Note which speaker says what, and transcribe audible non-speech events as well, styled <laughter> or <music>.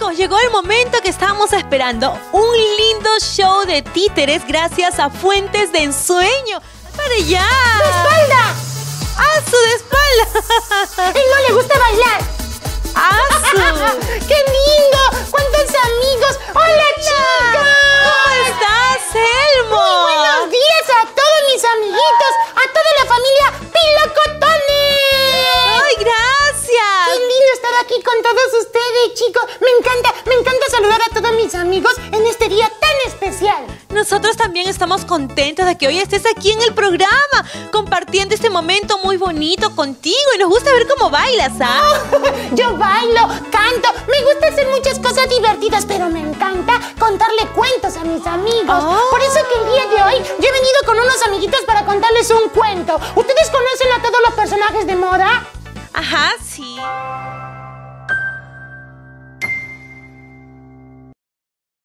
Speaker 1: llegamos, llegó el momento que estábamos esperando. Un lindo show de títeres gracias a Fuentes de Ensueño. ¡Para allá!
Speaker 2: ¡De espalda!
Speaker 1: ¡A su de espalda!
Speaker 2: él no le gusta bailar! Aquí con todos ustedes, chicos! Me encanta, me encanta saludar a todos mis amigos en este día tan especial.
Speaker 1: Nosotros también estamos contentos de que hoy estés aquí en el programa, compartiendo este momento muy bonito contigo y nos gusta ver cómo bailas, ¿ah? <laughs>
Speaker 2: Yo bailo, canto, me gusta hacer muchas cosas divertidas, pero me encanta contarle cuentos a mis amigos. Por eso que el día de hoy yo he venido con unos amiguitos para contarles un cuento. ¿Ustedes conocen a todos los personajes de moda?
Speaker 1: Ajá, sí.